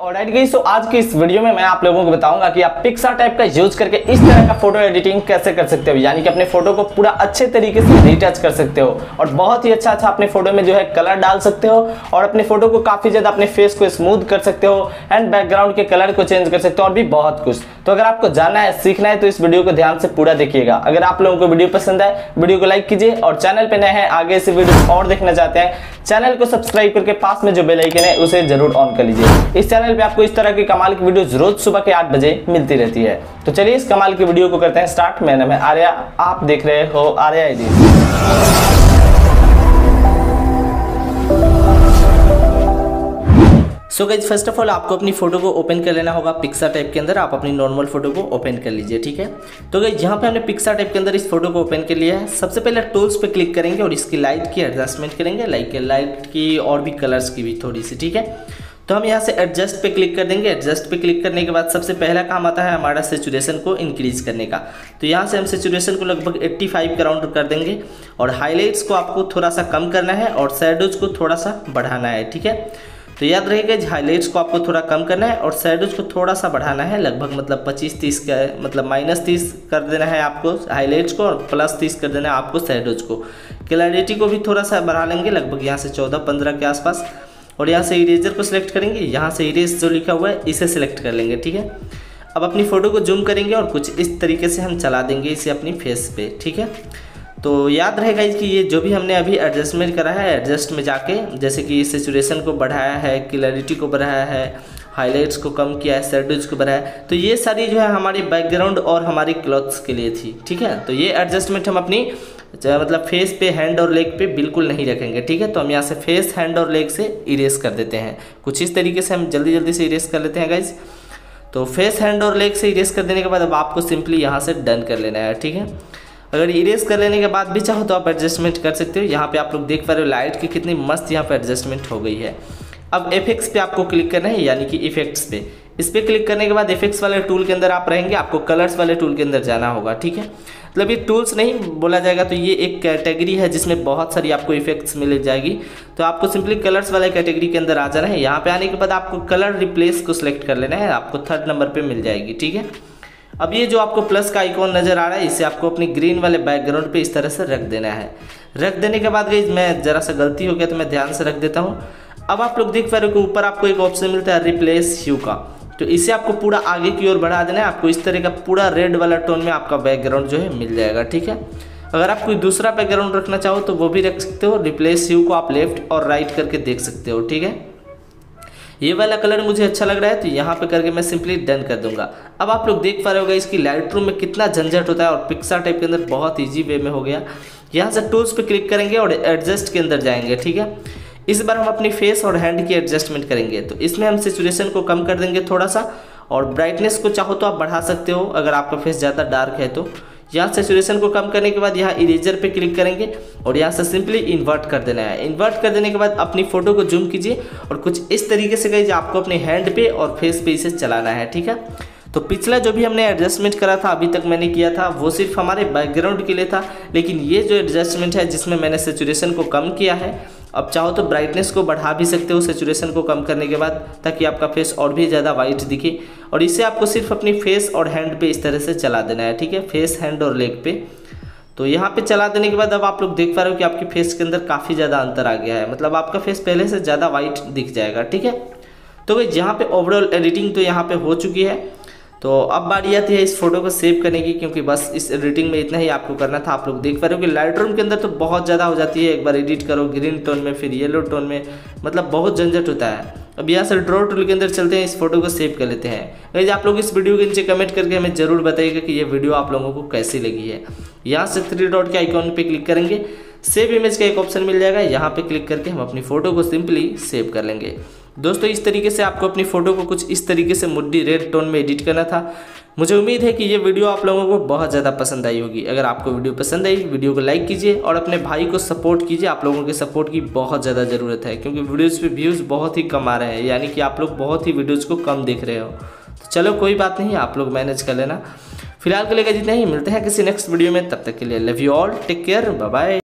Alright गई तो आज की इस वीडियो में मैं आप लोगों को बताऊँगा कि आप पिक्सा टाइप का यूज़ करके इस तरह का फ़ोटो एडिटिंग कैसे कर सकते हो। यानी कि अपने फ़ोटो को पूरा अच्छे तरीके से रिटच कर सकते हो और बहुत ही अच्छा अच्छा अपने फ़ोटो में जो है कलर डाल सकते हो और अपने फ़ोटो को काफ़ी ज़्यादा अपने फेस को स्मूथ कर सकते हो एंड बैकग्राउंड के कलर को चेंज कर सकते हो और भी बहुत कुछ। तो अगर आपको जानना है, सीखना है तो इस वीडियो को ध्यान से पूरा देखिएगा। अगर आप लोगों को वीडियो पसंद है वीडियो को लाइक कीजिए और चैनल पर नए हैं, आगे से वीडियो और देखना चाहते हैं चैनल को सब्सक्राइब करके पास में जो बेलाइकन है, उसे ज़रूर ऑन कर लीजिए। इस चैनल पे आपको इस तरह की कमाल की वीडियो रोज सुबह के आठ बजे मिलती रहती है। तो चलिए इस कमाल की वीडियो को करते हैं स्टार्ट मेरा नाम है आर्या। आप देख रहे हो Arya ID so guys first of all आपको अपनी फ़ोटो को ओपन कर लेना होगा पिक्सा टाइप के अंदर। आप अपनी नॉर्मल फ़ोटो को ओपन कर लीजिए, ठीक है? तो गाइज़ यहाँ पे हमने पिक्सा टाइप के अंदर इस फ़ोटो को ओपन कर लिया है। सबसे पहले टूल्स पे क्लिक करेंगे और इसकी लाइट की एडजस्टमेंट करेंगे। लाइक लाइट की और भी कलर्स की भी थोड़ी सी, ठीक है? तो हम यहाँ से एडजस्ट पे क्लिक कर देंगे। एडजस्ट पे क्लिक करने के बाद सबसे पहला काम आता है हमारा सेचुरेशन को इंक्रीज करने का। तो यहाँ से हम सेचुरेशन को लगभग 85 का राउंड कर देंगे। और हाईलाइट्स को आपको थोड़ा सा कम करना है और सैडोज को थोड़ा सा बढ़ाना है, ठीक है? तो याद रहेगा हाईलाइट्स को आपको थोड़ा कम करना है और सैडोज को थोड़ा सा बढ़ाना है। लगभग मतलब 25 तीस का मतलब माइनस तीस कर देना है आपको हाईलाइट्स को और प्लस तीस कर देना है आपको सैडोज को। क्लैरिटी को भी थोड़ा सा बढ़ा लेंगे, लगभग यहाँ से चौदह पंद्रह के आसपास। और यहाँ से इरेजर को सिलेक्ट करेंगे, यहाँ से इरेज जो लिखा हुआ है, इसे सिलेक्ट कर लेंगे, ठीक है? अब अपनी फ़ोटो को जूम करेंगे और कुछ इस तरीके से हम चला देंगे इसे अपनी फेस पे, ठीक है? तो याद रहेगा कि ये जो भी हमने अभी एडजस्टमेंट करा है एडजस्ट में जाके, जैसे कि सेचुरेशन को बढ़ाया है क्लैरिटी को बढ़ाया है हाईलाइट्स को कम किया है शेडोज को बढ़ाया तो ये सारी जो है हमारी बैकग्राउंड और हमारी क्लॉथ्स के लिए थी, ठीक है? तो ये एडजस्टमेंट हम अपनी मतलब फेस पे हैंड और लेग पे बिल्कुल नहीं रखेंगे, ठीक है? तो हम यहाँ से फेस हैंड और लेग से इरेज कर देते हैं। कुछ इस तरीके से हम जल्दी जल्दी से इरेज कर लेते हैं गाइज़ तो फेस हैंड और लेग से इरेज कर देने के बाद अब आपको सिंपली यहाँ से डन कर लेना है, ठीक है? अगर इरेज कर लेने के बाद भी चाहो तो आप एडजस्टमेंट कर सकते हो। यहाँ पे आप लोग देख पा रहे हो लाइट की कितनी मस्त यहाँ पे एडजस्टमेंट हो गई है। अब इफेक्ट्स पे आपको क्लिक करना है, यानी कि इफेक्ट्स पे। इस पर क्लिक करने के बाद इफेक्ट्स वाले टूल के अंदर आप रहेंगे, आपको कलर्स वाले टूल के अंदर जाना होगा, ठीक है? मतलब ये टूल्स नहीं, बोला जाएगा तो ये एक कैटेगरी है जिसमें बहुत सारी आपको इफेक्ट्स मिल जाएगी। तो आपको सिंपली कलर्स वाले कैटेगरी के अंदर आ जाना है। यहाँ पे आने के बाद आपको कलर रिप्लेस को सिलेक्ट कर लेना है, आपको थर्ड नंबर पर मिल जाएगी, ठीक है? अब ये जो आपको प्लस का आइकॉन नज़र आ रहा है, इसे आपको अपनी ग्रीन वाले बैकग्राउंड पे इस तरह से रख देना है। रख देने के बाद गई, मैं ज़रा सा गलती हो गया तो मैं ध्यान से रख देता हूँ। अब आप लोग देख पा रहे हो ऊपर आपको एक ऑप्शन मिलता है रिप्लेस ह्यू का। तो इसे आपको पूरा आगे की ओर बढ़ा देना है। आपको इस तरह का पूरा रेड वाला टोन में आपका बैकग्राउंड जो है मिल जाएगा, ठीक है? अगर आप कोई दूसरा बैकग्राउंड रखना चाहो तो वो भी रख सकते हो। रिप्लेस यू को आप लेफ़्ट और राइट करके देख सकते हो, ठीक है? ये वाला कलर मुझे अच्छा लग रहा है तो यहाँ पे करके मैं सिंपली डन कर दूँगा। अब आप लोग देख पा रहे होगा, इसकी लाइट रूम में कितना झंझट होता है और पिक्सा टाइप के अंदर बहुत ईजी वे में हो गया। यहाँ से टूल्स पे क्लिक करेंगे और एडजस्ट के अंदर जाएँगे, ठीक है? इस बार हम अपनी फेस और हैंड की एडजस्टमेंट करेंगे। तो इसमें हम सिचुएशन को कम कर देंगे थोड़ा सा और ब्राइटनेस को चाहो तो आप बढ़ा सकते हो, अगर आपका फेस ज़्यादा डार्क है तो। यहाँ सेचुरेशन को कम करने के बाद यहाँ इरेजर पे क्लिक करेंगे और यहाँ से सिंपली इन्वर्ट कर देना है। इन्वर्ट कर देने के बाद अपनी फ़ोटो को जूम कीजिए और कुछ इस तरीके से गई आपको अपने हैंड पे और फेस पे इसे चलाना है, ठीक है? तो पिछला जो भी हमने एडजस्टमेंट करा था, अभी तक मैंने किया था, वो सिर्फ़ हमारे बैकग्राउंड के लिए था, लेकिन ये जो एडजस्टमेंट है जिसमें मैंने सेचुरेशन को कम किया है अब चाहो तो ब्राइटनेस को बढ़ा भी सकते हो सेचुरेशन को कम करने के बाद, ताकि आपका फेस और भी ज़्यादा वाइट दिखे। और इसे आपको सिर्फ़ अपनी फेस और हैंड पे इस तरह से चला देना है, ठीक है? फेस हैंड और लेग पे। तो यहाँ पे चला देने के बाद अब आप लोग देख पा रहे हो कि आपकी फेस के अंदर काफ़ी ज़्यादा अंतर आ गया है। मतलब आपका फेस पहले से ज़्यादा वाइट दिख जाएगा, ठीक है? तो भाई यहाँ पे ओवरऑल एडिटिंग तो यहाँ पे हो चुकी है। तो अब बारी आती है इस फ़ोटो को सेव करने की, क्योंकि बस इस एडिटिंग में इतना ही आपको करना था, आप लोग देख पा रहे हो कि लाइट रूम के अंदर तो बहुत ज़्यादा हो जाती है, एक बार एडिट करो ग्रीन टोन में, फिर येलो टोन में मतलब बहुत झंझट होता है। अब यहाँ से ड्रॉ टूल के अंदर चलते हैं, इस फ़ोटो को सेव कर लेते हैं। गाइज़ आप लोग इस वीडियो के नीचे कमेंट करके हमें ज़रूर बताइएगा कि ये वीडियो आप लोगों को कैसी लगी है। यहाँ से थ्री डॉट के आइकॉन पे क्लिक करेंगे सेव इमेज का एक ऑप्शन मिल जाएगा, यहाँ पे क्लिक करके हम अपनी फ़ोटो को सिंपली सेव कर लेंगे। दोस्तों, इस तरीके से आपको अपनी फ़ोटो को कुछ इस तरीके से मुड्डी रेड टोन में एडिट करना था। मुझे उम्मीद है कि ये वीडियो आप लोगों को बहुत ज़्यादा पसंद आई होगी। अगर आपको वीडियो पसंद आई, वीडियो को लाइक कीजिए और अपने भाई को सपोर्ट कीजिए। आप लोगों के सपोर्ट की बहुत ज़्यादा ज़रूरत है, क्योंकि वीडियोज़ पे व्यूज़ बहुत ही कम आ रहे हैं, यानी कि आप लोग बहुत ही वीडियोज़ को कम देख रहे हो। तो चलो, कोई बात नहीं, आप लोग मैनेज कर लेना। फ़िलहाल के लिए जितना ही, मिलते हैं किसी नेक्स्ट वीडियो में, तब तक के लिए love you all take care bye